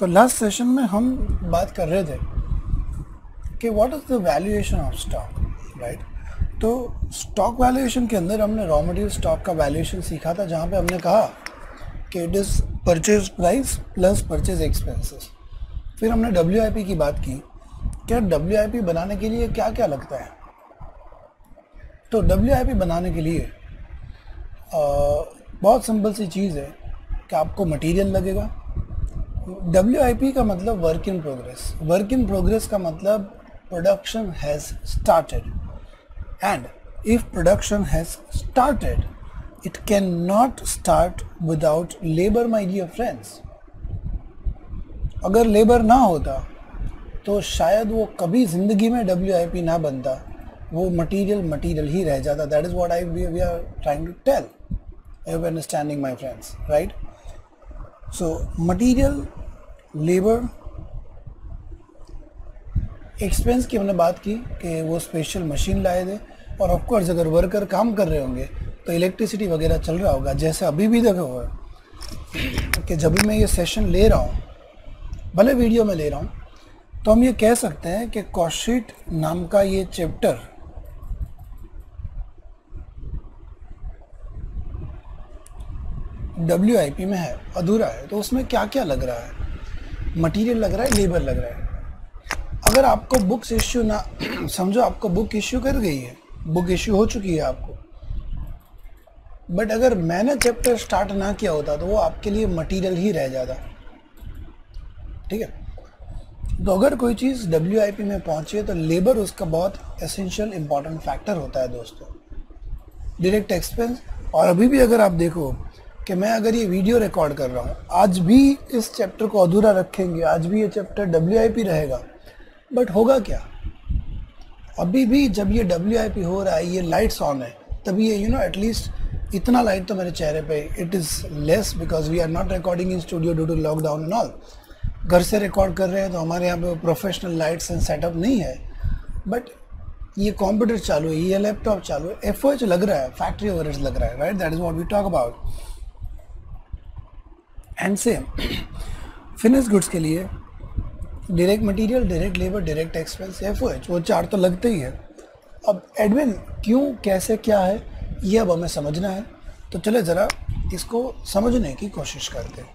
तो last session में हम बात कर रहे थे कि what is the valuation of stock right तो स्टॉक वैल्यूएशन के अंदर हमने रॉ मटेरियल स्टॉक का वैल्यूएशन सीखा था जहाँ पे हमने कहा कि it is purchase price plus purchase expenses फिर हमने डब्ल्यूआईपी की बात की क्या WIP बनाने के लिए क्या क्या लगता है? तो WIP बनाने के लिए आ, बहुत सिंपल सी चीज़ है कि आपको मटेरियल लगेगा WIP का मतलब work in progress work in progress का मतलब production has started and if production has started it can not start without labour my dear friends अगर लेबर ना होता तो शायद वो कभी ज़िंदगी में WIP ना बनता। वो मटेरियल मटेरियल ही रह जाता। That is what I we are trying to tell hope understanding my friends right so material labour expense की हमने बात की कि वो स्पेशल मशीन लाए थे और ऑफकोर्स अगर वर्कर काम कर रहे होंगे तो इलेक्ट्रिसिटी वगैरह चल रहा होगा, जैसे अभी भी देखा हुआ कि जब भी मैं ये सेशन ले रहा हूँ, भले वीडियो में ले रहा हूँ तो हम ये कह सकते हैं कि कॉशीट नाम का ये चैप्टर WIP में है, अधूरा है तो उसमें क्या क्या लग रहा है? मटेरियल लग रहा है लेबर लग रहा है? अगर आपको बुक्स इश्यू ना, समझो आपको बुक इश्यू कर गई है बुक इश्यू हो चुकी है आपको। बट अगर मैंने चैप्टर स्टार्ट ना किया होता तो वो आपके लिए मटेरियल ही रह जाता। ठीक है? तो अगर कोई चीज़ WIP में पहुँचे तो लेबर उसका बहुत एसेंशियल इंपॉर्टेंट फैक्टर होता है दोस्तों। डायरेक्ट एक्सपेंस और अभी भी अगर आप देखो कि मैं अगर ये वीडियो रिकॉर्ड कर रहा हूँ, आज भी इस चैप्टर को अधूरा रखेंगे, आज भी ये चैप्टर WIP रहेगा। बट होगा क्या? अभी भी जब ये WIP हो रहा है, ये लाइट्स ऑन है, तभी ये यू नो एटलीस्ट इतना लाइट तो मेरे चेहरे पे it is less because we are not recording in studio due to lockdown and all घर से रिकॉर्ड कर रहे हैं तो हमारे यहाँ पे प्रोफेशनल लाइट्स एंड सेटअप नहीं है। बट ये कंप्यूटर चालू है, ये लैपटॉप चालू है। एफ़ लग रहा है फैक्ट्री वगैरह लग रहा है right that is what we talk about and same finish goods के लिए direct material direct labour direct expense FOH वो चार तो लगते ही है। अब एडमिन क्यों, कैसे, क्या है, ये अब हमें समझना है। तो चले ज़रा इसको समझने की कोशिश करते हैं।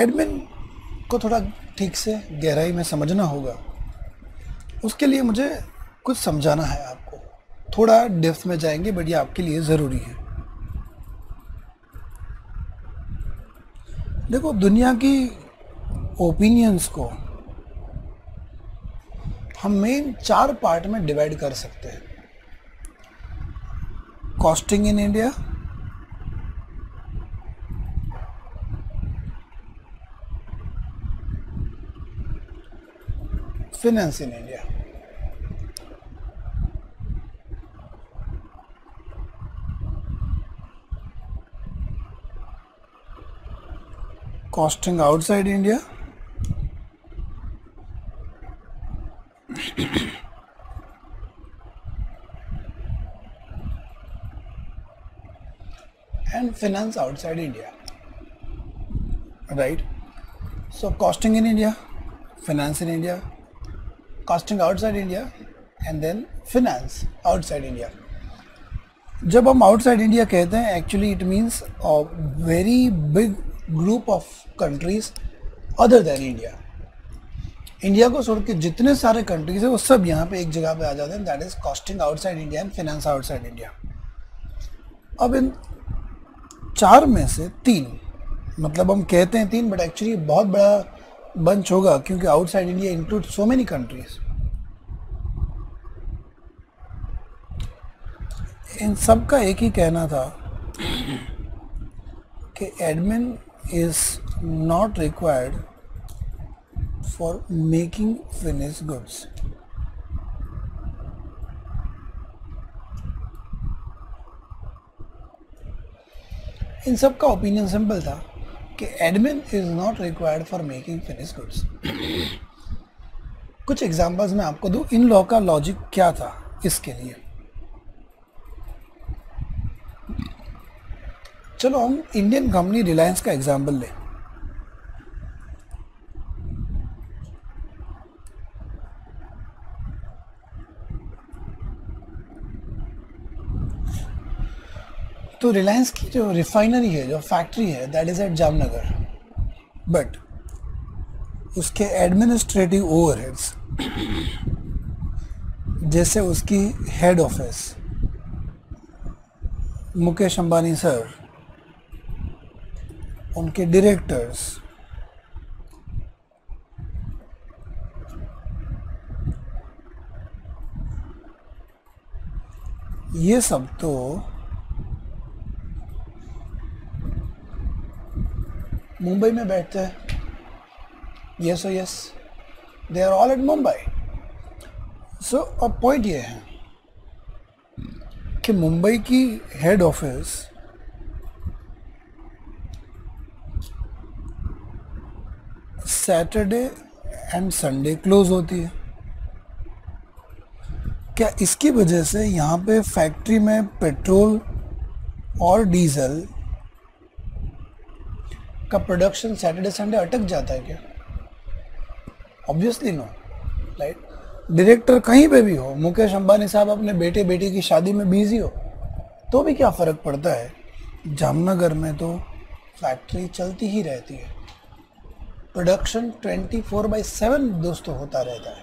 एडमिन को थोड़ा ठीक से, गहराई में समझना होगा। उसके लिए मुझे कुछ समझाना है आपको। थोड़ा डेप्थ में जाएँगे बट ये आपके लिए ज़रूरी है। देखो, दुनिया की ओपिनियंस को हम मेन चार पार्ट में डिवाइड कर सकते हैं costing in India finance in India. Costing outside India. and finance outside India. Right? So, costing in India, finance in India, costing outside India and then finance outside India जब हम outside India कहते हैं actually it means a very big group of countries other than India India को छोड़ के जितने सारे countries है, वो सब यहाँ पे एक जगह पे आ जाते हैं that is costing outside India and finance outside India अब इन चार में से तीन मतलब हम कहते हैं तीन बट एक्चुअली बहुत बड़ा बंच होगा, क्योंकि outside India include so many countries इन सब का एक ही कहना था कि admin is not required for making finish goods इन सब का ओपिनियन सिंपल था कि admin is not required for making finish goods कुछ एग्जांपल्स मैं आपको दूँ, इन लॉ का लॉजिक क्या था इसके लिए? चलो हम इंडियन कंपनी रिलायंस का एग्ज़ाम्पल लें। तो रिलायंस की जो रिफाइनरी है, जो फैक्ट्री है that is at Jamnagar but उसके एडमिनिस्ट्रेटिव ओवरहेड्स जैसे उसकी head office Mukesh Ambani sir उनके डायरेक्टर्स ये सब तो मुंबई में बैठते हैं। Yes oh yes they are all at Mumbai so अब पॉइंट ये है कि मुंबई की head office Saturday and Sunday close होती है। क्या इसकी वजह से यहाँ पे फैक्ट्री में पेट्रोल और डीजल का प्रोडक्शन सैटरडे संडे अटक जाता है क्या? ऑब्वियसली नो राइट डायरेक्टर कहीं पे भी हो, मुकेश अंबानी साहब अपने बेटे बेटी की शादी में बिज़ी हो तो भी क्या फ़र्क पड़ता है? जामनगर में तो फैक्ट्री चलती ही रहती है। प्रोडक्शन 24 फोर बाई सेवन दोस्तों होता रहता है।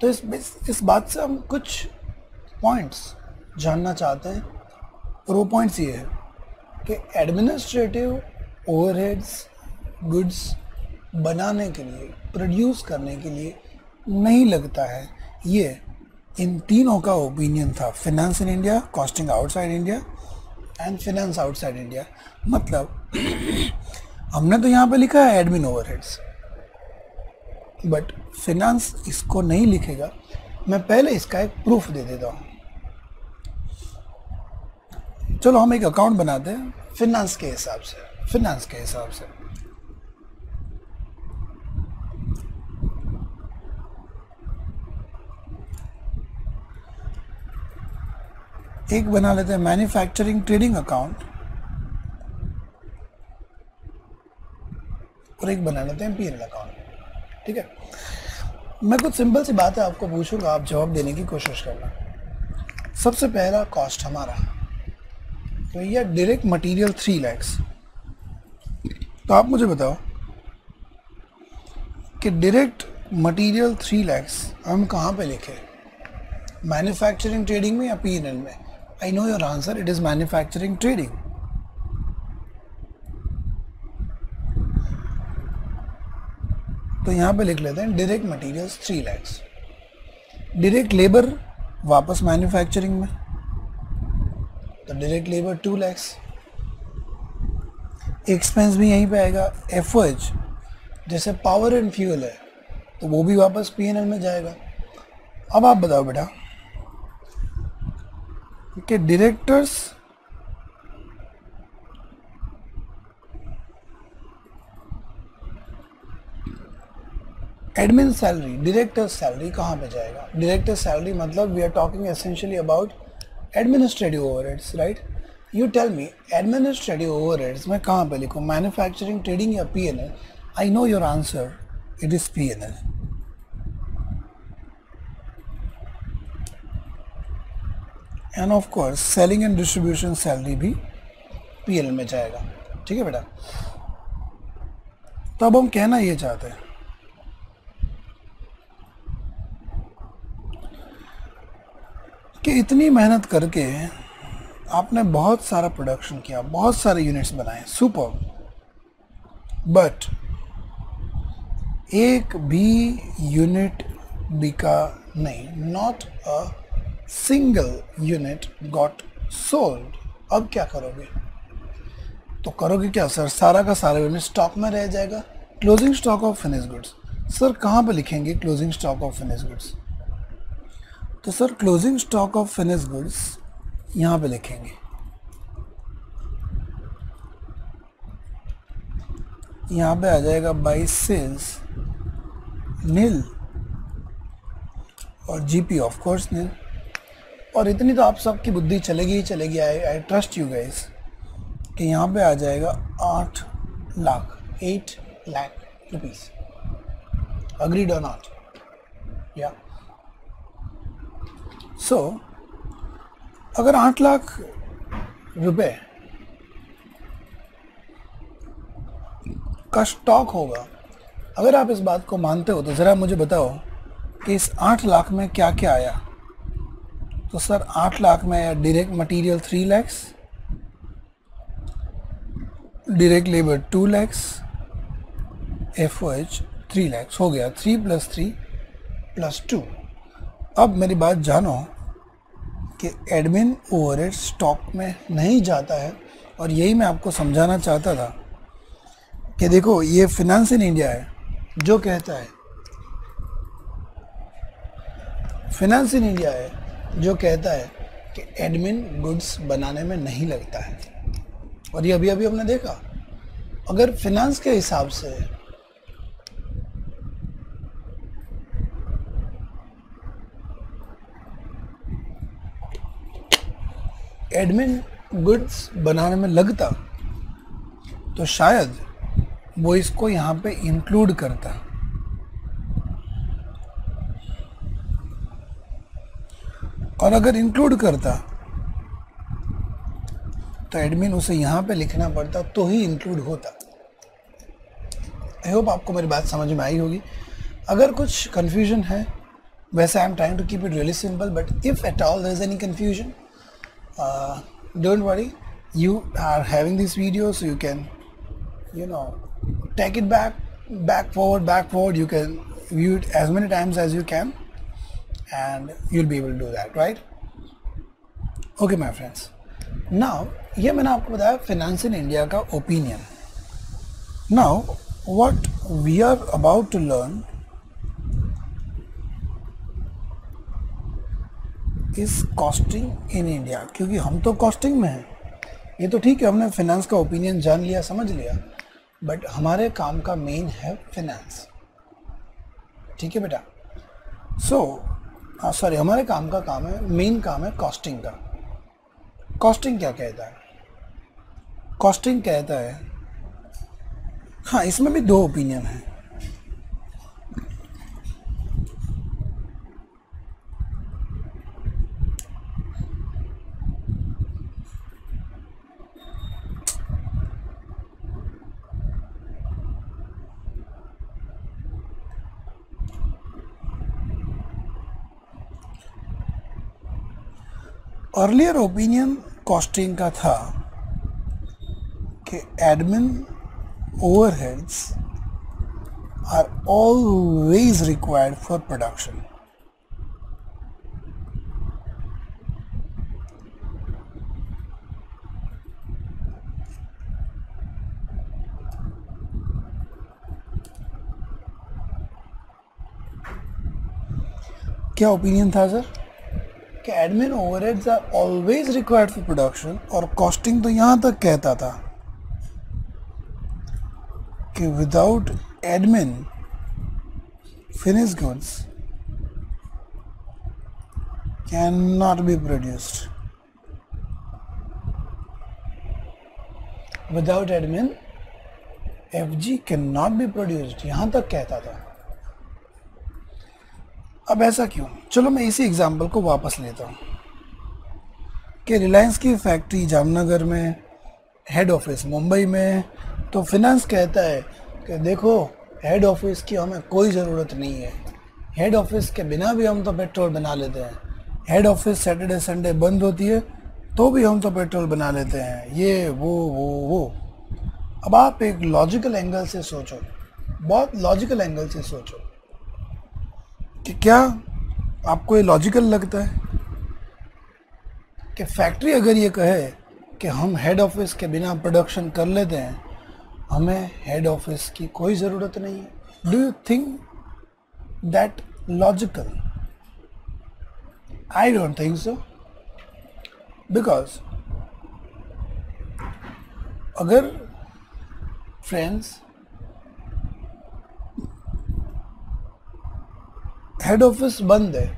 तो इस इस बात से हम कुछ पॉइंट्स जानना चाहते हैं और वो पॉइंट्स ये है कि एडमिनिस्ट्रेटिव ओवरहेड्स गुड्स बनाने के लिए प्रोड्यूस करने के लिए नहीं लगता है। ये इन तीनों का ओपिनियन था। Finance in India costing outside India and finance outside India मतलब हमने तो यहाँ पे लिखा है एडमिन ओवरहेड्स बट फिनेंस इसको नहीं लिखेगा। मैं पहले इसका एक प्रूफ दे देता हूँ। चलो हम एक अकाउंट बनाते हैं फिनांस के हिसाब से फिनांस के हिसाब से। एक बना लेते हैं मैन्युफैक्चरिंग ट्रेडिंग अकाउंट और एक बना लेते हैं पीएनएल अकाउंट ठीक है? मैं कुछ सिंपल सी बात है आपको पूछूँगा, आप जवाब देने की कोशिश करना। सबसे पहला कॉस्ट हमारा। भैया डायरेक्ट मटेरियल थ्री लैक्स तो आप मुझे बताओ कि डायरेक्ट मटेरियल थ्री लैक्स हम कहाँ पे लिखे? मैन्युफैक्चरिंग ट्रेडिंग में या पी में? I know your answer it is manufacturing trading तो यहाँ पे लिख लेते हैं direct materials three lakhs direct labour वापस मैन्युफैक्चरिंग में. तो direct labour two lakhs expense भी यहीं पे आएगा. एफ़ जैसे पावर एंड फ्यूल है तो वो भी वापस पी एन एल में जाएगा. अब आप बताओ बेटा, कि directors admin salary director salary कहाँ पे जाएगा? डायरेक्टर सैलरी मतलब we are talking essentially about administrative overheads right you tell me administrative overheads मैं कहाँ पे लिखूँ? मैन्युफैक्चरिंग ट्रेडिंग या P I know your answer it is P N L and of course selling and distribution salary भी P में जाएगा। ठीक है बेटा? तो अब हम कहना ये चाहते हैं इतनी मेहनत करके आपने बहुत सारा प्रोडक्शन किया, बहुत सारे यूनिट्स बनाए सुपर बट एक भी यूनिट बिका नहीं not a single unit got sold अब क्या करोगे? तो करोगे क्या सर सारा का सारा यूनिट स्टॉक में रह जाएगा. Closing stock of finish goods sir कहाँ पे लिखेंगे closing stock of finish goods तो sir closing stock of finish goods यहाँ पे लिखेंगे। यहाँ पे आ जाएगा बाई सेल्स नील और जीपी ऑफ़ कोर्स नील और इतनी तो आप सबकी बुद्धि चलेगी ही चलेगी I I trust you guys कि यहाँ पे आ जाएगा आठ lakh eight lakh rupees agreed और नॉट या सो so, अगर आठ लाख रुपए का स्टॉक होगा अगर आप इस बात को मानते हो तो ज़रा मुझे बताओ कि इस आठ लाख में क्या क्या आया? तो सर आठ लाख में आया direct material three lakhs direct labour two lakhs F O H three lakhs हो गया three plus three plus two अब मेरी बात जानो कि एडमिन ओवर स्टॉक में नहीं जाता है और यही मैं आपको समझाना चाहता था कि देखो, ये फिनेंस इन इंडिया है, जो कहता है। फिनेंस इन इंडिया है, जो कहता है कि एडमिन गुड्स बनाने में नहीं लगता है। और ये अभी अभी हमने देखा। अगर फिनेंस के हिसाब से एडमिन गुड्स बनाने में लगता तो शायद वो इसको यहाँ पे इंक्लूड करता। और अगर इंक्लूड करता तो एडमिन उसे यहाँ पे लिखना पड़ता तो ही इंक्लूड होता। आई होप आपको मेरी बात समझ में आई होगी। अगर कुछ कन्फ्यूज़न है, वैसे I am trying to keep it really simple but if at all there is any confusion uh, don't worry you are having this video so you can you know take it back back forward back forward you can view it as many times as you can and you'll be able to do that right okay my friends now ये मैंने आपको बताया finance in India का opinion now what we are about to learn Is costing in India क्योंकि हम तो costing में हैं। ये तो ठीक है, हमने फिनेंस का ओपिनियन जान लिया, समझ लिया बट हमारे काम का मेन है फिनेंस ठीक है बेटा? सो हाँ सॉरी हमारे काम का काम है मेन काम है कॉस्टिंग का। कॉस्टिंग क्या कहता है? कॉस्टिंग कहता है हाँ इसमें भी दो ओपिनियन है। अर्लियर ओपिनियन कॉस्टिंग का था कि admin overheads are always required for production क्या ओपिनियन था सर कि admin overheads are always required for production और कॉस्टिंग तो यहाँ तक कहता था कि without admin finish goods can not be produced without admin F G can not be produced यहाँ तक कहता था। अब ऐसा क्यों? चलो मैं इसी एग्ज़ाम्पल को वापस लेता हूँ। कि रिलायंस की फैक्ट्री जामनगर में हेड ऑफ़िस मुंबई में तो फिनेंस कहता है कि देखो हेड ऑफ़िस की हमें कोई ज़रूरत नहीं है। हेड ऑफ़िस के बिना भी हम तो पेट्रोल बना लेते हैं। हेड ऑफ़िस सैटरडे संडे बंद होती है तो भी हम तो पेट्रोल बना लेते हैं। ये, वो वो वो। अब आप एक लॉजिकल एंगल से सोचो। बहुत लॉजिकल एंगल से सोचो। कि क्या आपको ये लॉजिकल लगता है? कि फैक्ट्री अगर ये कहे कि हम हेड ऑफ़िस के बिना प्रोडक्शन कर लेते हैं, हमें हेड ऑफ़िस की कोई ज़रूरत नहीं है। Do you think that logical I don't think so because अगर फ्रेंड्स हेड ऑफ़िस बंद है।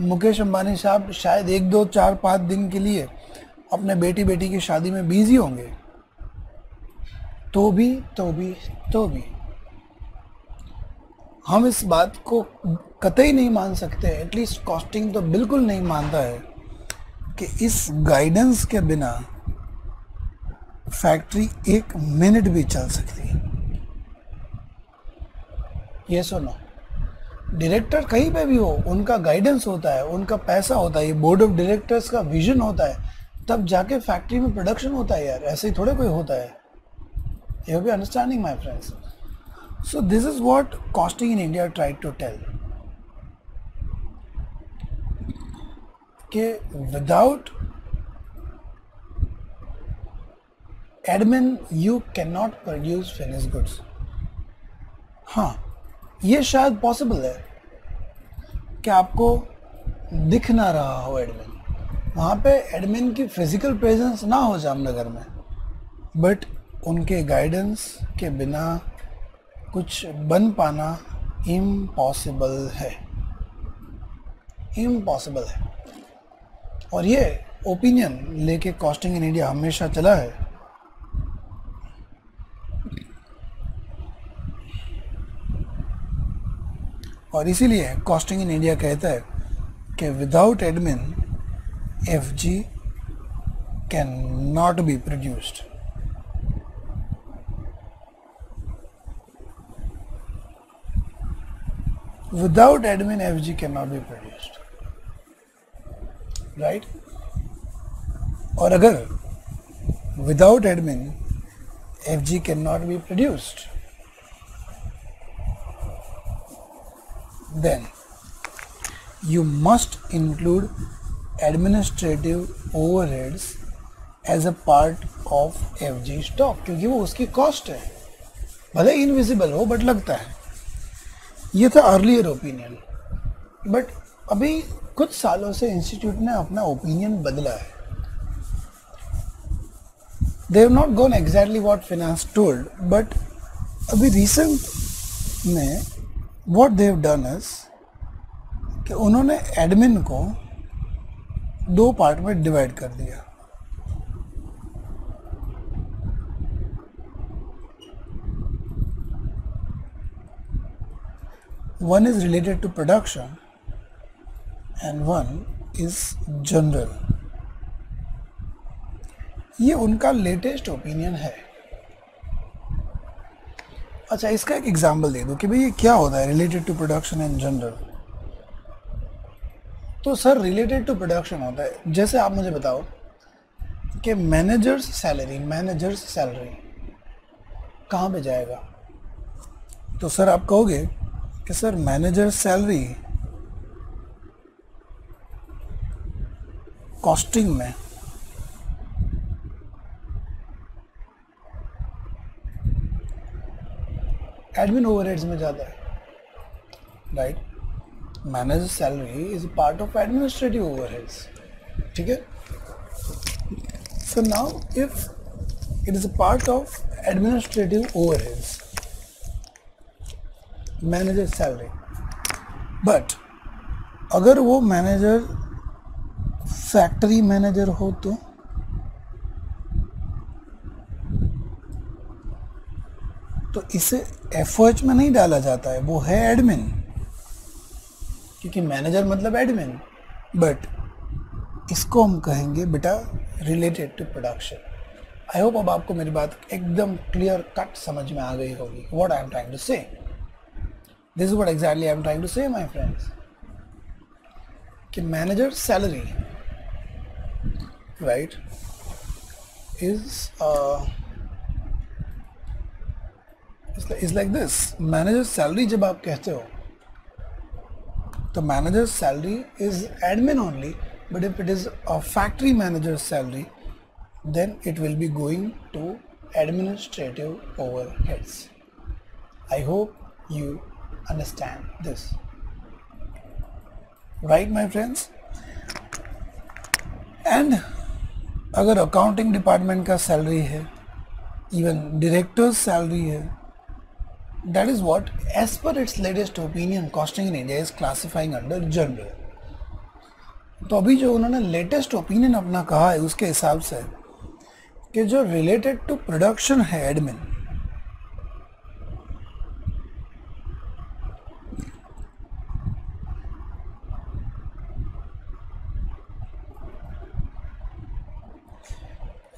मुकेश अंबानी साहब शायद एक, दो, चार, पाँच दिन के लिए अपने बेटी बेटी की शादी में बिज़ी होंगे। तो भी तो भी तो भी। हम इस बात को कतई नहीं मान सकते एटलीस्ट कॉस्टिंग तो बिल्कुल नहीं मानता है कि इस गाइडेंस के बिना फैक्ट्री एक मिनट भी चल सकती है। ये सुनो। डायरेक्टर कहीं पे भी हो, उनका गाइडेंस होता है, उनका पैसा होता है, ये बोर्ड ऑफ़ डायरेक्टर्स का विजन होता है, तब जाके फैक्ट्री में प्रोडक्शन होता है यार, ऐसे ही थोड़े कोई होता है। You be understanding my friends so this is what costing in India try to tell कि without admin you can not produce finish goods हाँ ये शायद पॉसिबल है कि आपको दिख ना रहा हो एडमिन वहाँ पे एडमिन की फ़िज़िकल प्रेजेंस ना हो जामनगर में बट उनके गाइडेंस के बिना कुछ बन पाना इम्पॉसिबल है। इम्पॉसिबल है। और ये ओपिनियन लेके कॉस्टिंग इन इंडिया हमेशा चला है। और इसीलिए कॉस्टिंग इन इंडिया कहता है कि without admin F G can not be produced without admin F G can not be produced right और अगर without admin F G can not be produced then you must include administrative overheads as a part of FG stock, क्योंकि वो उसकी cost है। भले invisible हो but लगता है। ये था अर्लियर ओपिनियन बट अभी कुछ सालों से इंस्टीट्यूट ने अपना ओपिनियन बदला है। They have not gone exactly what finance told but अभी रिसेंट में what they have done is कि उन्होंने एडमिन को दो पार्ट में डिवाइड कर दिया। One is related to production and one is general. ये उनका लेटेस्ट ओपिनियन है। अच्छा इसका एक एग्जांपल दे दो कि भाई ये क्या होता है related to production in general तो सर रिलेटेड टू प्रोडक्शन होता है। जैसे आप मुझे बताओ कि मैनेजर्स सैलरी मैनेजर्स सैलरी कहाँ पे जाएगा? तो सर आप कहोगे कि सर मैनेजर सैलरी कॉस्टिंग में एडमिन ओवरहेड्स में ज़्यादा है। Right manager salary is part of administrative overheads ठीक है? So now if it is a part of administrative overheads manager salary but अगर वो मैनेजर फैक्ट्री मैनेजर हो तो तो इसे एफ़ में नहीं डाला जाता है, वो है एडमिन क्योंकि मैनेजर मतलब एडमिन बट इसको हम कहेंगे बेटा related to production I hope अब आपको मेरी बात एकदम क्लियर कट समझ में आ गई होगी। What I am trying to say this is what exactly I'm trying to say, my friends कि manager salary, right, is is like this manager salary जब आप कहते हो तो manager salary is admin only but if it is a factory manager salary then it will be going to administrative overheads I hope you understand this right my friends and अगर accounting department का salary है even directors salary है that is what as per its latest opinion costing in India is classifying under general तो अभी जो उन्होंने latest opinion अपना कहा है, उसके हिसाब से, कि जो रिलेटेड टू प्रोडक्शन है admin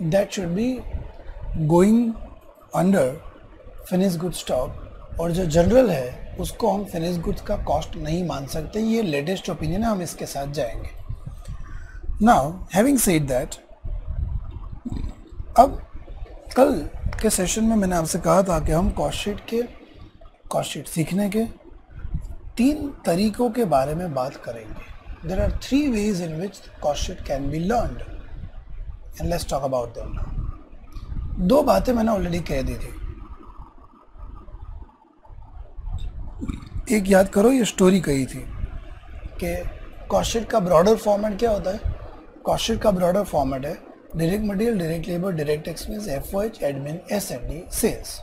that should be going under finish good stock और जो जनरल है, उसको हम फिनिश गुड्स का कॉस्ट नहीं मान सकते, ये लेटेस्ट ओपिनियन है, हम इसके साथ जाएँगे। नाउ हैविंग सेड दैट अब कल के सेशन में मैंने आपसे कहा था कि हम कॉस्ट शीट के कॉस्ट शीट सीखने के तीन तरीकों के बारे में बात करेंगे। There are three ways in which cost sheet can be learn and let's talk about दो बातें मैंने ऑलरेडी कह दी थी। एक याद करो, ये स्टोरी कही थी कि कॉस्ट शीट का ब्रॉडर फॉर्मेट क्या होता है? कॉस्ट शीट का ब्रॉडर फॉर्मेट है direct material direct labour direct expense F O H admin S N D sales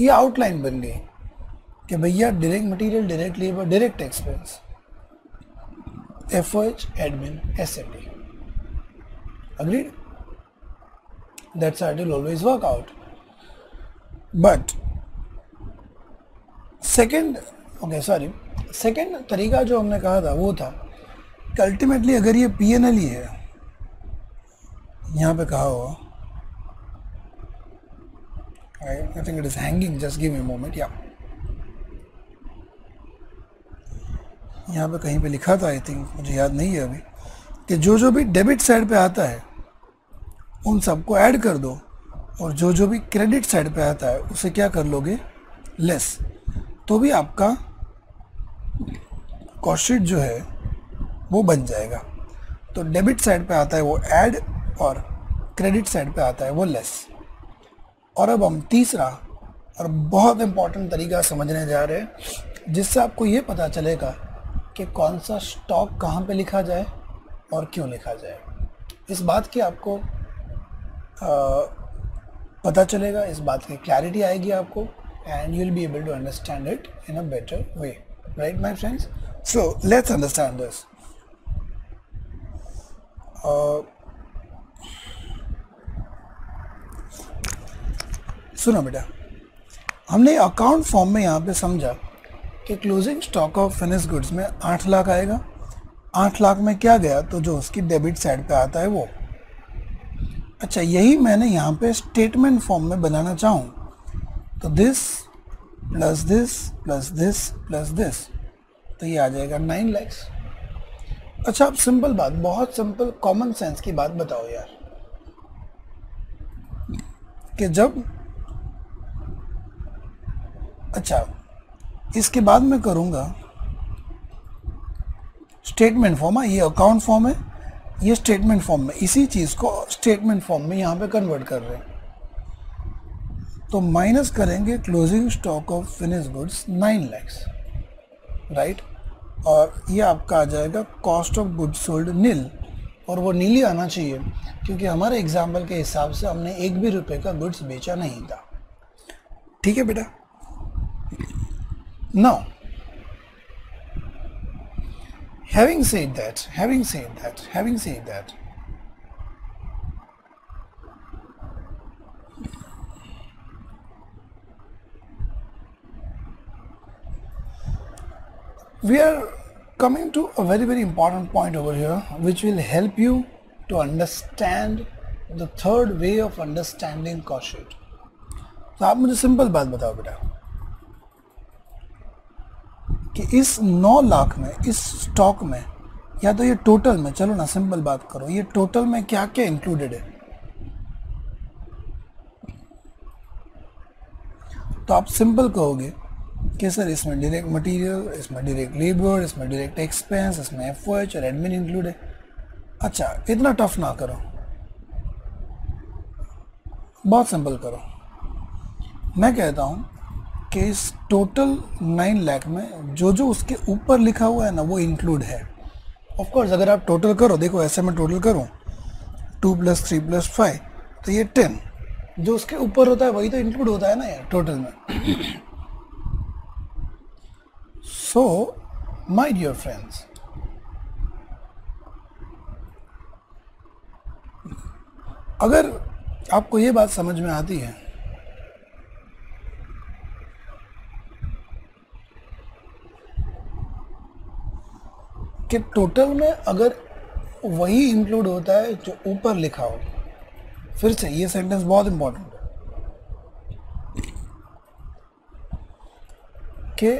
ये आउटलाइन बन गई कि भैया direct material direct labour direct expense F O H admin S N D agreed that's how it always work out. But second okay sorry second तरीका जो हमने कहा था, वो था कि अल्टीमेटली अगर ये पी एन एल ही है, यहाँ पे कहा हुआ I think it is hanging just give me moment या यहाँ पे कहीं पे लिखा था आई थिंक मुझे याद नहीं है अभी, कि जो जो भी डेबिट साइड पे आता है, उन सबको ऐड कर दो, और जो जो भी क्रेडिट साइड पे आता है, उसे क्या कर लोगे? लेस तो भी आपका कॉस्टिट जो है वो बन जाएगा। तो डेबिट साइड पे आता है वो ऐड और क्रेडिट साइड पे आता है वो लेस। और अब हम तीसरा और बहुत इंपॉर्टेंट तरीका समझने जा रहे हैं जिससे आपको ये पता चलेगा कि कौन सा स्टॉक कहाँ पे लिखा जाए और क्यों लिखा जाए। इस बात की आपको आ, पता चलेगा इस बात की क्लैरिटी आएगी आपको and you will be able to understand it in a better way right my friends so let's understand this सुनो बेटा, हमने अकाउंट फॉर्म में यहाँ पे समझा कि closing stock of finish goods में आठ लाख आएगा। आठ लाख में क्या गया? तो जो उसकी डेबिट साइड पे आता है वो। अच्छा यही मैंने यहाँ पे स्टेटमेंट फॉर्म में बनाना चाहूँ। तो this plus this plus this plus this तो ये आ जाएगा नाइन लैक्स अच्छा आप सिंपल बात, बहुत सिंपल कॉमन सेंस की बात बताओ यार। कि जब अच्छा इसके बाद मैं करूँगा स्टेटमेंट फॉर्म है, ये अकाउंट फॉर्म है, ये स्टेटमेंट फॉर्म में, इसी चीज़ को स्टेटमेंट फॉर्म में यहाँ पे कन्वर्ट कर रहे हैं। तो माइनस करेंगे closing stock of finish goods nine lakhs right और ये आपका आ जाएगा कॉस्ट ऑफ़ गुड सोल्ड नील और वो नीली आना चाहिए क्योंकि हमारे एग्ज़ाम्पल के हिसाब से हमने एक भी रुपए का गुड्स बेचा नहीं था। ठीक है बेटा? Now, having said that, having said that, having said that, we are coming to a very very important point over here which will help you to understand the third way of understanding cost sheet. तो आप मुझे simple बात बताओ बेटा कि इस 9 लाख में इस स्टॉक में या तो ये टोटल में चलो ना सिंपल बात करो ये टोटल में क्या क्या इंक्लूडेड है तो आप सिंपल कहोगे कि सर, इसमें डायरेक्ट मटेरियल इसमें डायरेक्ट लेबर इसमें डायरेक्ट एक्सपेंस इसमें एफ़ और एडमिन इंक्लूड है अच्छा इतना टफ ना करो। बहुत सिंपल करो। मैं कहता हूँ कि इस टोटल नाइन लाख में जो जो उसके ऊपर लिखा हुआ है ना, वो इंक्लूड है। ऑफ़ कोर्स अगर आप टोटल करो, देखो, ऐसे मैं टोटल करूँ। Two plus three plus five तो ये टेन जो उसके ऊपर होता है, वही तो इंक्लूड होता है ना यार टोटल में। सो माई डियर फ्रेंड्स अगर आपको ये बात समझ में आती है, कि टोटल में अगर वही इंक्लूड होता है जो ऊपर लिखा हो, फिर से ये सेंटेंस बहुत इंपॉर्टेंट है, कि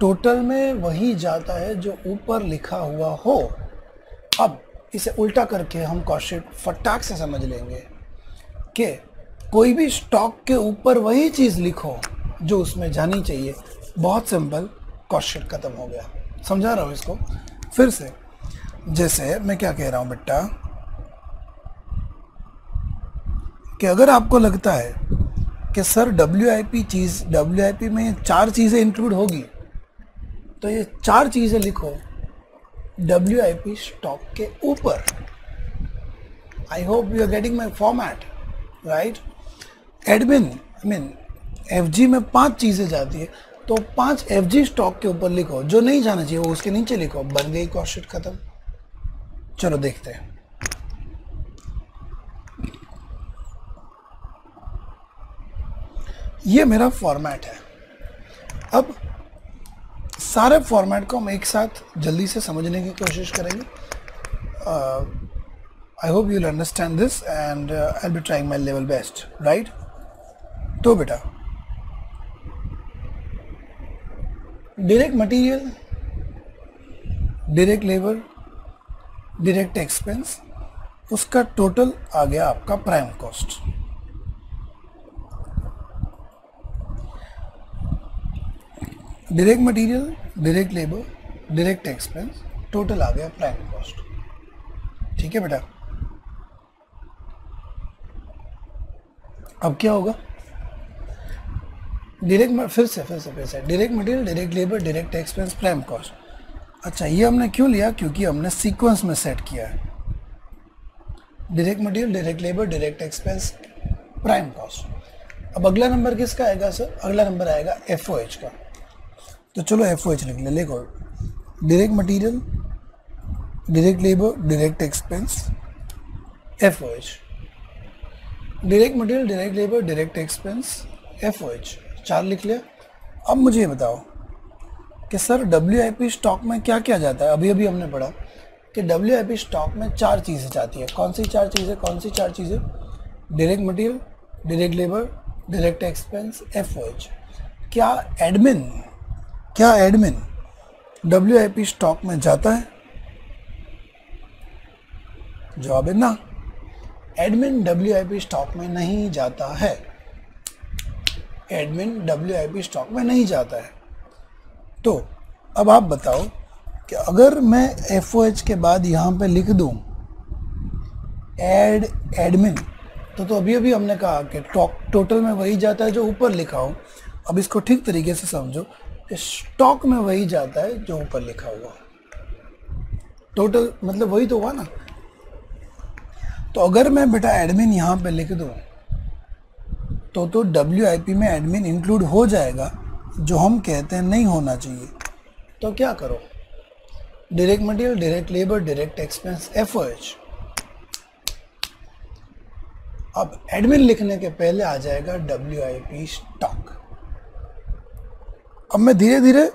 टोटल में वही जाता है जो ऊपर लिखा हुआ हो। अब इसे उल्टा करके हम क्वेश्चन फटाक से समझ लेंगे कि कोई भी स्टॉक के ऊपर वही चीज़ लिखो जो उसमें जानी चाहिए। बहुत सिंपल क्वेश्चन खत्म हो गया। समझा रहा हूँ इसको? फिर से, जैसे मैं क्या कह रहा हूँ बेटा? कि अगर आपको लगता है कि सर पी चीज़ पी में चार चीज़ें इंक्लूड होगी तो ये चार चीज़ें लिखो। डब्ल्यू आई पी स्टॉक के ऊपर। I hope you are getting my format right admin I mean F G में पाँच चीज़ें जाती है। तो पाँच एफ़ जी स्टॉक के ऊपर लिखो। जो नहीं जाना चाहिए, वो उसके नीचे लिखो। बन गई क्वेश्चन खत्म। चलो देखते हैं। ये मेरा फॉर्मेट है। अब सारे फॉर्मेट को हम एक साथ जल्दी से समझने की कोशिश करेंगे। I hope you'll understand this and I be trying my level best right तो बेटा direct material direct labour direct expense उसका टोटल आ गया आपका prime cost direct material direct labour direct expense total आ गया प्राइम कॉस्ट ठीक है बेटा? अब क्या होगा? डायरेक्ट फिर से फिर से फिर से. Direct material direct labour direct expense prime cost अच्छा ये हमने क्यों लिया? क्योंकि हमने सीक्वेंस में सेट किया है. Direct material direct labour direct expense prime cost अब अगला नंबर किसका आएगा सर अगला नंबर आएगा एफओएच का. तो चलो एफ़ ओ एच लिख ले, लिखो। Direct material direct labour direct expense F O H direct material direct labour direct expense F O H चार लिख लिया। अब मुझे ये बताओ कि sir W I P stock में क्या क्या जाता है? अभी अभी हमने पढ़ा कि डब्ल्यू आई पी स्टॉक में चार चीज़ें जाती है। कौन सी चार चीज़ें, कौन सी चार चीज़ें? Direct material direct labour direct expense F O H क्या एडमिन क्या एडमिन डब्ल्यू स्टॉक में जाता है? जवाब है ना। एडमिन पी स्टॉक में नहीं जाता है। एडमिन पी स्टॉक में नहीं जाता है। तो अब आप बताओ कि अगर मैं एफ़ ओ एच के बाद यहाँ पे लिख दूँ एड एडमिन तो तो अभी अभी हमने कहा कि टोटल में वही जाता है जो ऊपर लिखा हो। अब इसको ठीक तरीके से समझो। स्टॉक में वही जाता है जो ऊपर लिखा हुआ। टोटल मतलब वही तो हुआ ना। तो अगर मैं बेटा एडमिन यहाँ पे लिख दूँ तो तो WIP में एडमिन इंक्लूड हो जाएगा, जो हम कहते हैं नहीं होना चाहिए। तो क्या करो? Direct material direct labour direct expense F अब एडमिन लिखने के पहले आ जाएगा डब्ल्यू आई पी स्टॉक अब मैं धीरे धीरे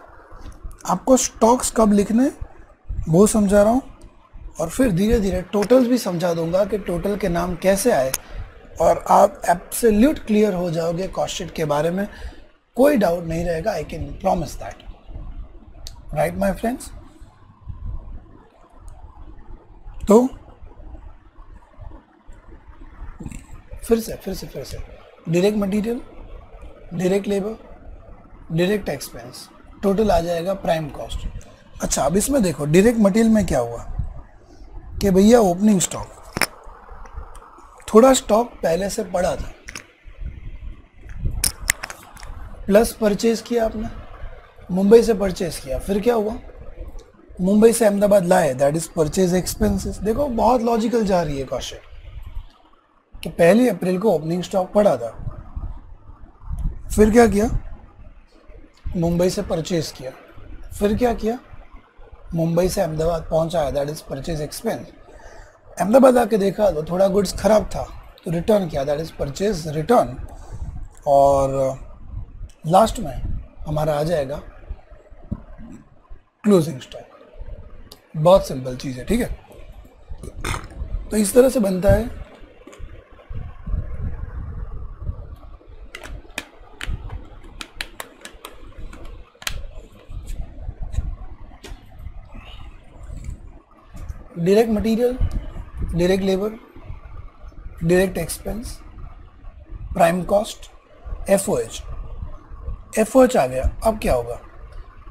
आपको स्टॉक्स कब लिखने, वो समझा रहा हूँ और फिर धीरे धीरे टोटल्स भी समझा दूँगा कि टोटल के नाम कैसे आए। और आप एब्सोल्यूट क्लियर हो जाओगे क्वेश्चन के बारे में। कोई डाउट नहीं रहेगा I can promise that right my friends तो फिर से फिर से फिर से। Direct material direct labour direct expense total आ जाएगा प्राइम कॉस्ट अच्छा अब इसमें देखो डायरेक्ट मटेरियल में क्या हुआ? कि भैया ओपनिंग स्टॉक थोड़ा स्टॉक पहले से पड़ा था। प्लस परचेज किया आपने। मुंबई से परचेज किया। फिर क्या हुआ? मुंबई से अहमदाबाद लाए। दैट इज़ परचेज एक्सपेंसेस देखो, बहुत लॉजिकल जा रही है क्वेश्चन कि पहली अप्रैल को ओपनिंग स्टॉक पड़ा था। फिर क्या किया? मुंबई से परचेज किया। फिर क्या किया? मुंबई से अहमदाबाद पहुँचाया that is purchase expense Ahmedabad आके देखा तो थोड़ा गुड्स ख़राब था तो रिटर्न किया दैट इज़ परचेज रिटर्न और लास्ट में हमारा आ जाएगा क्लोजिंग स्टॉक बहुत सिंपल चीज़ है, ठीक है? तो इस तरह से बनता है direct material direct labour direct expense prime cost F O H F O H आ गया। अब क्या होगा?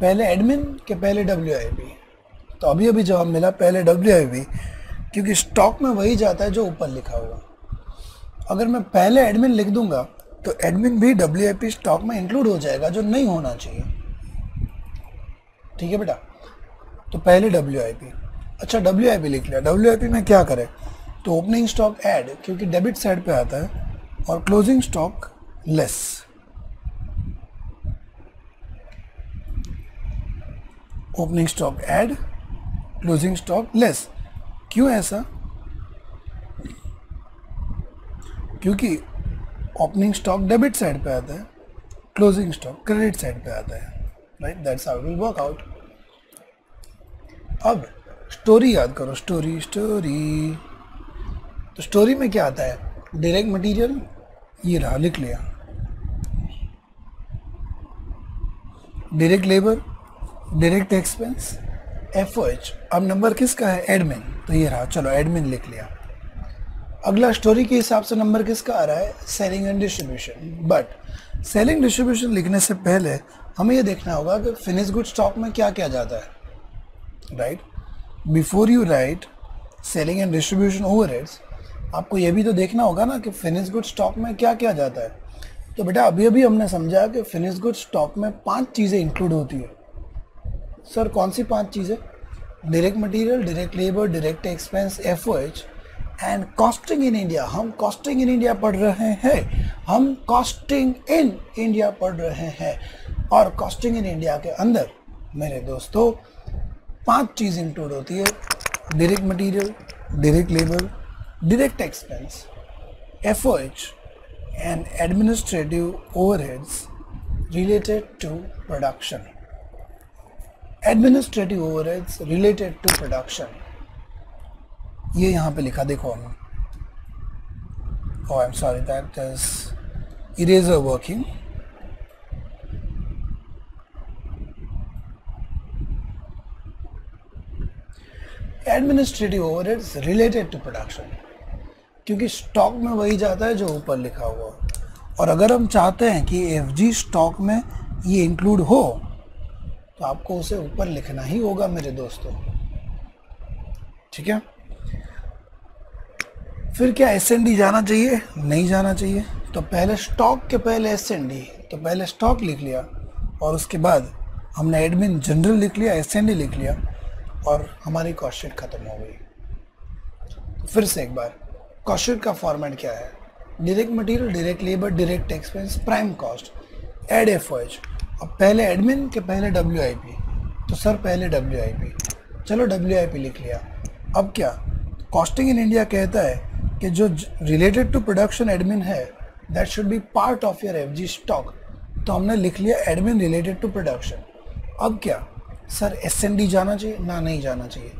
पहले एडमिन के पहले डब्ल्यू आई बी तो अभी अभी जवाब मिला, पहले डब्ल्यू आई बी क्योंकि स्टॉक में वही जाता है जो ऊपर लिखा हुआ। अगर मैं पहले एडमिन लिख दूँगा तो एडमिन भी डब्ल्यू आई पी स्टॉक में इंक्लूड हो जाएगा, जो नहीं होना चाहिए। ठीक है बेटा? तो पहले डब्ल्यू आई पी अच्छा डब्ल्यू लिख लिया। डब्ल्यू में क्या करें? तो ओपनिंग स्टॉक ऐड क्योंकि डेबिट साइड पे आता है, और closing stock less opening stock add closing stock less क्यों ऐसा? क्योंकि ओपनिंग स्टॉक डेबिट साइड पे आता है क्लोजिंग स्टॉक क्रेडिट साइड पे आता है। Right that's how will work out अब स्टोरी याद करो, स्टोरी स्टोरी। तो स्टोरी में क्या आता है? डायरेक्ट मटेरियल ये रहा, लिख लिया। Direct labour direct expense F H अब नंबर किसका है? एडमिन तो ये रहा, चलो एडमिन लिख लिया। अगला स्टोरी के हिसाब से नंबर किसका आ रहा है? Selling and distribution but selling distribution लिखने से पहले हमें ये देखना होगा कि फिनिश गुड स्टॉक में क्या क्या जाता है। Right before you write selling and distribution over आपको ये भी तो देखना होगा ना कि फिनिश गुड स्टॉक में क्या क्या जाता है। तो बेटा अभी अभी हमने समझा कि फिनिश गुड स्टॉक में पाँच चीज़ें इंक्लूड होती है। सर, कौन सी पाँच चीज़ें? Direct material direct labour direct expense F O H and costing in India हम कॉस्टिंग इन इंडिया पढ़ रहे हैं। हम कॉस्टिंग इन इंडिया पढ़ रहे हैं। और कॉस्टिंग इन इंडिया के अंदर, मेरे दोस्तों पाँच चीज़ इंक्लूड होती है। Direct material direct labour direct expense F O H and administrative overheads related to production administrative overheads related to production ये यहाँ पे लिखा, देखो हम I am sorry that is eraser working administrative overheads related to production क्योंकि stock में वही जाता है जो ऊपर लिखा हुआ और अगर हम चाहते हैं कि एफजी स्टॉक में ये इंक्लूड हो तो आपको उसे ऊपर लिखना ही होगा मेरे दोस्तों। ठीक है? फिर क्या एसएनडी जाना चाहिए? नहीं जाना चाहिए। तो पहले स्टॉक के पहले एसएनडी तो पहले स्टॉक लिख लिया। और उसके बाद हमने एडमिन जनरल लिख लिया एसएनडी लिख लिया। और हमारी कॉस्टशीट ख़त्म हो गई। तो फिर से एक बार कॉस्टशीट का फॉर्मेट क्या है? Direct material direct labour direct expense prime cost add F अब पहले एडमिन के पहले डब्ल्यू तो सर, पहले डब्ल्यू चलो डब्ल्यू लिख लिया। अब क्या? कॉस्टिंग इन इंडिया कहता है कि जो रिलेटेड टू प्रोडक्शन एडमिन है that should be part of your F stock तो हमने लिख लिया एडमिन रिलेटेड टू प्रोडक्शन अब क्या? सर एसएनडी जाना चाहिए? ना, नहीं जाना चाहिए।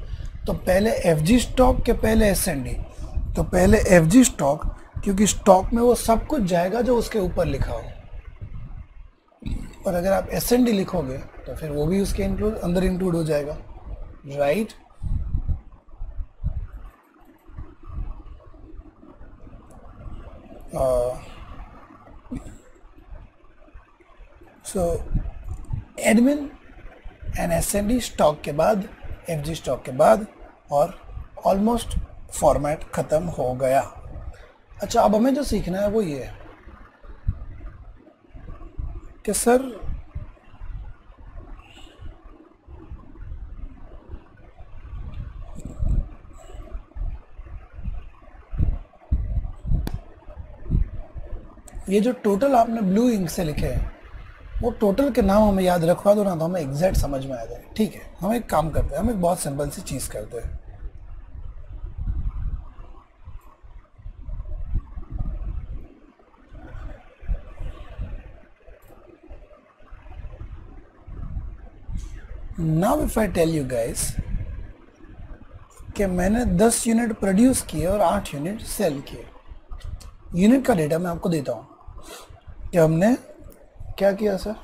तो पहले एफजी स्टॉक के पहले एसएनडी तो पहले एफजी स्टॉक क्योंकि स्टॉक में वो सब कुछ जाएगा जो उसके ऊपर लिखा हो। और अगर आप एसएनडी लिखोगे तो फिर वो भी उसके इंक्लूड अंदर इंक्लूड हो जाएगा। Right? So admin and S N D stock के बाद एफ़ जी स्टॉक के बाद और ऑलमोस्ट फॉर्मेट ख़त्म हो गया। अच्छा अब हमें जो सीखना है वो ये है कि सर, ये जो टोटल आपने ब्लू इंक से लिखे हैं वो टोटल के नाम हमें याद रखवा दो, ना तो हमें एग्जैक्ट समझ में आ जाए। ठीक है? हम एक काम करते हैं, हम एक बहुत सिंपल सी चीज़ करते हैं। Now if I tell you guys कि मैंने 10 यूनिट प्रोड्यूस किए और 8 यूनिट सेल किए। यूनिट का डेटा मैं आपको देता हूँ कि हमने क्या किया सर?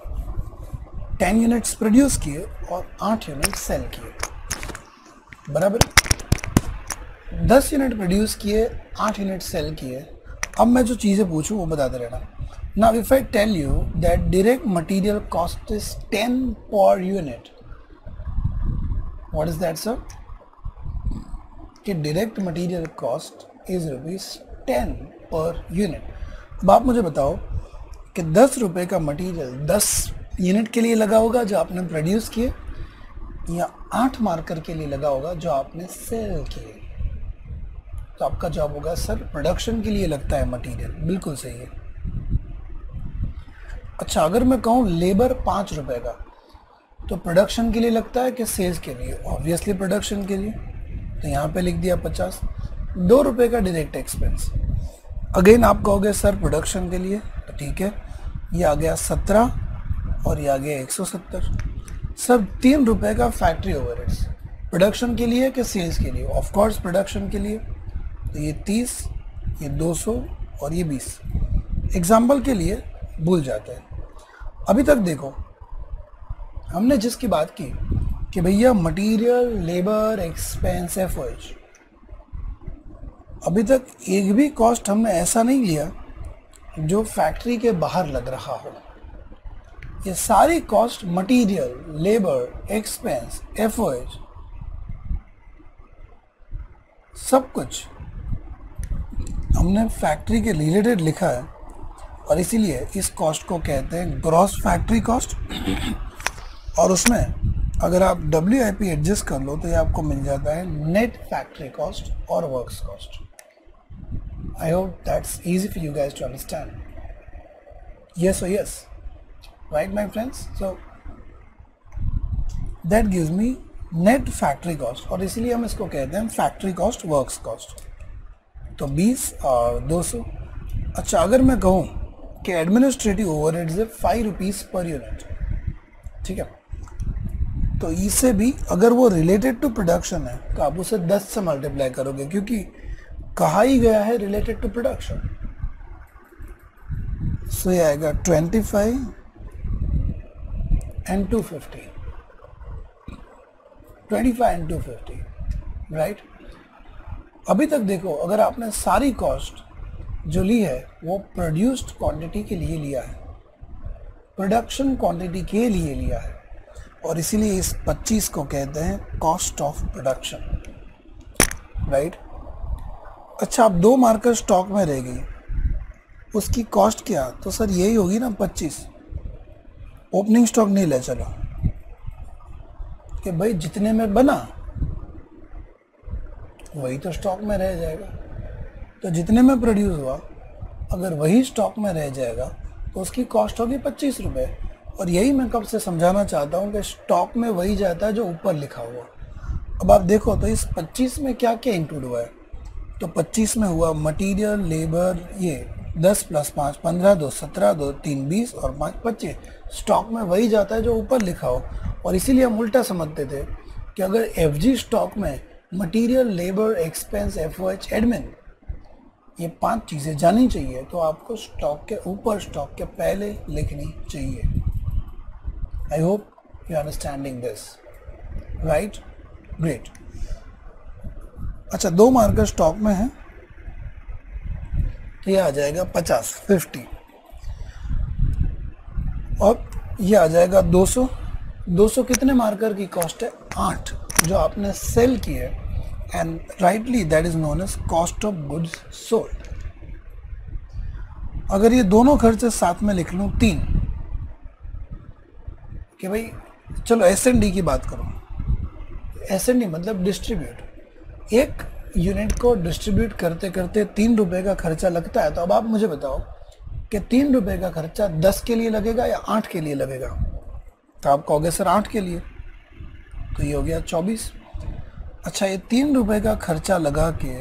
टेन यूनिट्स प्रोड्यूस किए और आठ यूनिट सेल किए। बराबर? दस यूनिट प्रोड्यूस किए, आठ यूनिट सेल किए। अब मैं जो चीज़ें पूछूँ, वो बताते रहना। Now if I tell you that direct material cost is ten per unit what is that sir कि direct material cost is rupees ten per unit अब आप मुझे बताओ कि दस रुपए का मटेरियल दस यूनिट के लिए लगा होगा जो आपने प्रोड्यूस किए, या आठ मार्कर के लिए लगा होगा जो आपने सेल किए। तो आपका जॉब होगा, सर प्रोडक्शन के लिए लगता है मटेरियल बिल्कुल सही है। अच्छा अगर मैं कहूँ लेबर पाँच रुपए का तो प्रोडक्शन के लिए लगता है कि सेल्स के लिए? ऑब्वियसली प्रोडक्शन के लिए। तो यहाँ पे लिख दिया पचास। दो रुपये का डायरेक्ट एक्सपेंस अगेन आप कहोगे, सर प्रोडक्शन के लिए? तो ठीक है। ये आ गया सत्रह और ये आ गया एक सौ सत्तर। सब तीन रुपए का फैक्ट्री ओवरहेड्स प्रोडक्शन के लिए कि सेल्स के लिए? ऑफ़ कोर्स प्रोडक्शन के लिए। तो ये तीस, ये दो सौ और ये बीस। एग्ज़ाम्पल के लिए भूल जाते हैं। अभी तक देखो, हमने जिसकी बात की कि भैया मटेरियल लेबर एक्सपेंस एफ़ अभी तक एक भी कॉस्ट हमने ऐसा नहीं लिया जो फैक्ट्री के बाहर लग रहा हो। ये सारी cost material labour expense F O H सब कुछ हमने फैक्ट्री के रिलेटेड लिखा है और इसीलिए इस कॉस्ट को कहते हैं ग्रॉस फैक्ट्री कॉस्ट और उसमें अगर आप पी एडजस्ट कर लो तो ये आपको मिल जाता है नेट फैक्ट्री कॉस्ट और works cost I hope that's easy for you guys to understand yes or yes right, my friends? So, that gives me net factory cost और इसीलिए हम इसको कहते हैं फैक्ट्री कॉस्ट वर्क्स कॉस्ट तो 20 और 200 अच्छा अगर मैं कहूँ कि एडमिनिस्ट्रेटिव ओवरहेड्स है फाइव रुपीज़ पर यूनिट ठीक है? तो इससे भी अगर वो रिलेटेड टू प्रोडक्शन है तो आप उसे 10 से मल्टीप्लाई करोगे, क्योंकि कहा ही गया है रिलेटेड टू प्रोडक्शन सो ये आएगा 25 एंड 250 25 एंड 250 राइट अभी तक देखो, अगर आपने सारी कॉस्ट जो ली है, वो प्रोड्यूस्ड क्वांटिटी के लिए लिया है। प्रोडक्शन क्वांटिटी के लिए लिया है। और इसीलिए इस 25 को कहते हैं कॉस्ट ऑफ़ प्रोडक्शन राइट अच्छा आप दो मार्कर स्टॉक में रह गई। उसकी कॉस्ट क्या? तो सर यही होगी ना 25 ओपनिंग स्टॉक नहीं ले, चलो। कि भाई, जितने में बना, वही तो स्टॉक में रह जाएगा। तो जितने में प्रोड्यूस हुआ, अगर वही स्टॉक में रह जाएगा तो उसकी कॉस्ट होगी पच्चीस रुपये और यही मैं कब से समझाना चाहता हूँ कि स्टॉक में वही जाता है जो ऊपर लिखा हुआ। अब आप देखो तो इस 25 में क्या क्या इंक्लूड हुआ है? तो 25 में हुआ मटेरियल लेबर ये 10 प्लस पाँच, पंद्रह, दो, सत्रह, दो, तीन, बीस और पाँच, पच्चीस। स्टॉक में वही जाता है जो ऊपर लिखा हो। और इसीलिए हम उल्टा समझते थे कि अगर एफजी स्टॉक में material labour expense F O H admin ये पाँच चीज़ें जानी चाहिए तो आपको स्टॉक के ऊपर स्टॉक के पहले लिखनी चाहिए। I hope you understanding this right great अच्छा दो मार्कर स्टॉक में है। ये आ जाएगा पचास, फिफ्टी। और ये आ जाएगा दो सौ। दो सौ कितने मार्कर की कॉस्ट है? आठ, जो आपने सेल किए and rightly that is known as cost of goods sold अगर ये दोनों खर्चे साथ में लिख लूँ, तीन। कि भाई, चलो एस एन डी की बात करो। एस एन डी मतलब डिस्ट्रीब्यूट एक यूनिट को डिस्ट्रीब्यूट करते करते तीन रुपए का खर्चा लगता है। तो अब आप मुझे बताओ कि तीन रुपए का खर्चा दस के लिए लगेगा या आठ के लिए लगेगा? तो आप कहोगे, सर, आठ के लिए। तो ये हो गया चौबीस। अच्छा ये तीन रुपए का खर्चा लगा के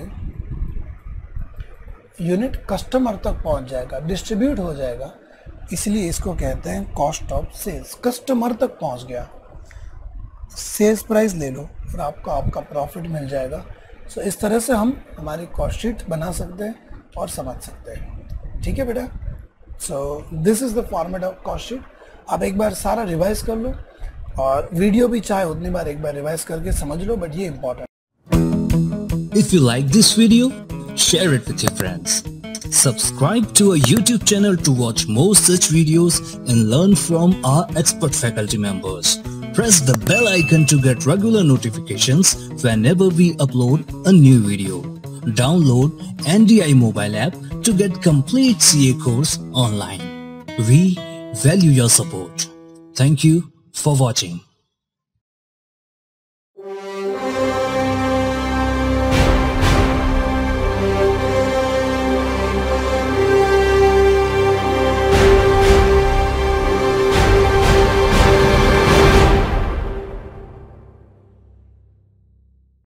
यूनिट कस्टमर तक पहुँच जाएगा डिस्ट्रीब्यूट हो जाएगा। इसलिए इसको कहते हैं कॉस्ट ऑफ़ सेल्स कस्टमर तक पहुँच गया। सेल्स प्राइस ले लो और आपको आपका प्रॉफिट मिल जाएगा। सो इस तरह से हम हमारी कॉस्ट शीट बना सकते हैं और समझ सकते हैं ठीक है बेटा so this is the format of cost sheet आप एक बार सारा रिवाइज कर लो और वीडियो भी चाहे उतनी बार एक बार रिवाइज करके समझ लो बट ये important If you like this video, share it with your friends. Subscribe to our YouTube channel to watch more such videos and learn from our expert faculty members. Press the bell icon to get regular notifications whenever we upload a new video. Download NDI mobile app to get complete CA course online. We value your support. Thank you for watching.